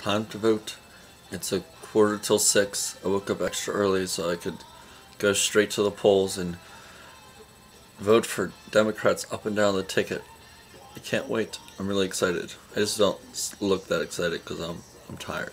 time to vote. It's a quarter till six. I woke up extra early so I could go straight to the polls and vote for Democrats up and down the ticket. I can't wait. I'm really excited. I just don't look that excited because I'm I'm tired.